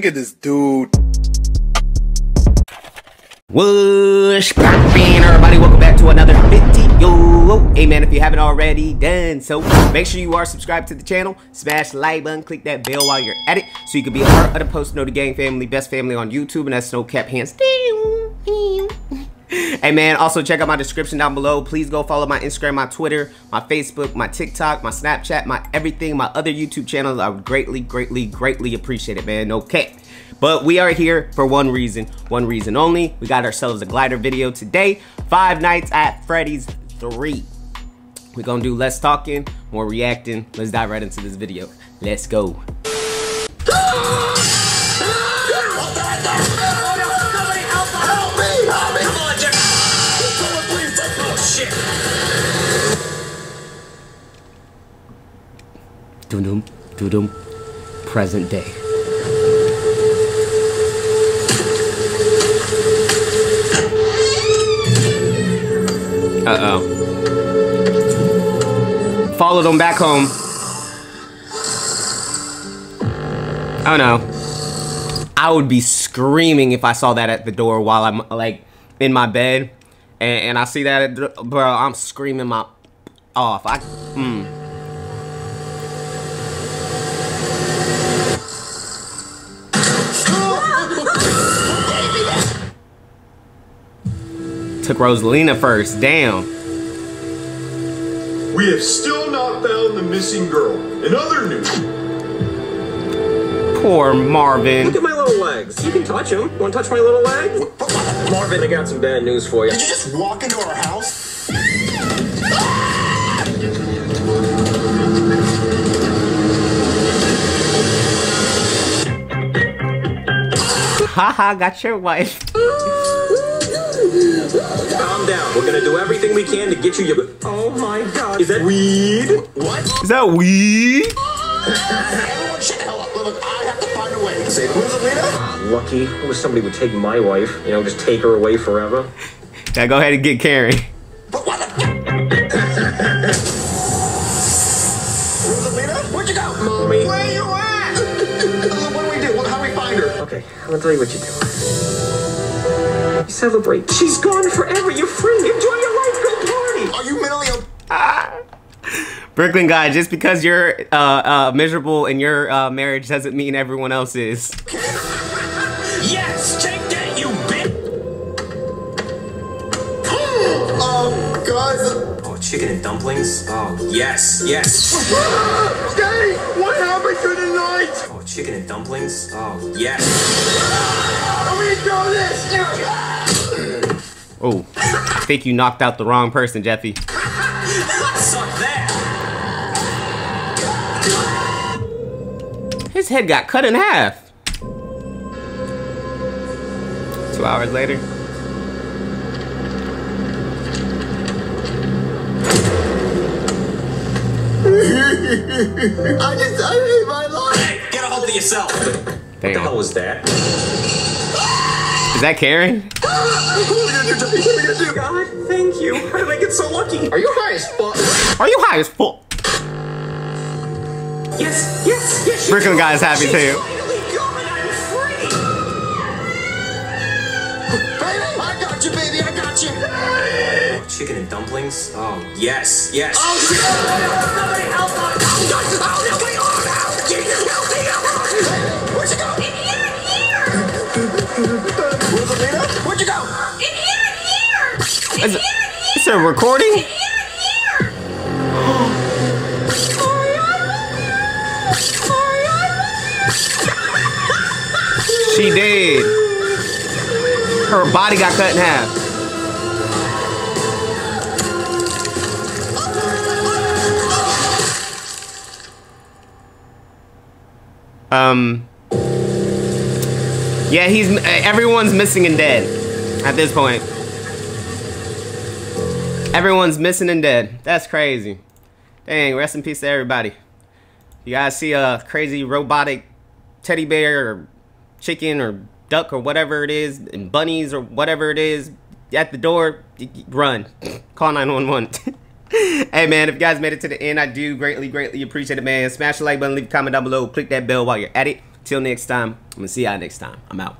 Look at this dude. Whoosh, poppin', everybody, welcome back to another video. Hey man, if you haven't already done so, make sure you are subscribed to the channel, smash the like button, click that bell while you're at it, so you can be a part of the Post Note Gang family, best family on YouTube, and that's no Snowcap Hands. Hey man, also check out my description down below. Please go follow my Instagram, my Twitter, my Facebook, my TikTok, my Snapchat, my everything, my other YouTube channels. I would greatly, greatly, greatly appreciate it, man. Okay. But we are here for one reason, one reason only. We got ourselves a glider video today. Five Nights at Freddy's 3. We're gonna do less talking, more reacting. Let's dive right into this video. Let's go. Doo doom, doo doom. Present day. Uh oh. Followed him back home. Oh no. I would be screaming if I saw that at the door while I'm like in my bed and, and I see that, at the, bro. I'm screaming my off. I, hmm. Took Rosalina first. Damn. We have still not found the missing girl. In other news, Poor Marvin. Look at my little legs. You can touch them. Want to touch my little legs? Marvin, I got some bad news for you. did you just walk into our house? Haha, got your wife. Calm down. We're gonna do everything we can to get you your. Oh my god. Is that weed? What? Is that weed? Everyone shut the hell up. Look, I have to find a way. Say, who's Alina? Lucky. I wish somebody would take my wife. You know, just take her away forever. Yeah, go ahead and get Karen. But what the? Rosalina? Where'd you go? Mommy. Where you at? Uh, what do we do? What- How do we find her? Okay, I'm gonna tell you what you do. You celebrate. She's gone forever. You're free. Enjoy your life. Go party. Are you mentally ill? Brooklyn guy, just because you're uh, uh, miserable in your uh, marriage doesn't mean everyone else is. Yes, take that, you bitch. Um, guys. Oh, chicken and dumplings. Oh, yes, yes. Daddy, what happened to the night? Chicken and dumplings. Oh, yes. How do we do this? Oh, I think you knocked out the wrong person, Jeffy. Suck that. His head got cut in half. Two hours later. I just, I hate my life. Hey, get a yourself. What the hell was that? Is that Karen? What are we gonna do? What are we gonna do? God, thank you. How did I get so lucky? Are you high as fuck? Are you high as fuck? Yes, yes, yes. she's Brooklyn gone. guy's happy She's too. finally gone. I'm free. Baby, I got you, baby. I got you. Chicken and dumplings. Oh, yes, yes. Oh, shit. Somebody help Is it- in here! It's a recording? In here, in here! She did. Her body got cut in half. Um. Yeah, he's everyone's missing and dead at this point. Everyone's missing and dead. That's crazy. Dang, rest in peace to everybody. You guys see a crazy robotic teddy bear or chicken or duck or whatever it is, and bunnies or whatever it is at the door, run. Call 911. hey man, if you guys made it to the end, I do greatly, greatly appreciate it, man. Smash the like button, leave a comment down below, click that bell while you're at it. Till next time, I'm gonna see y'all next time. I'm out.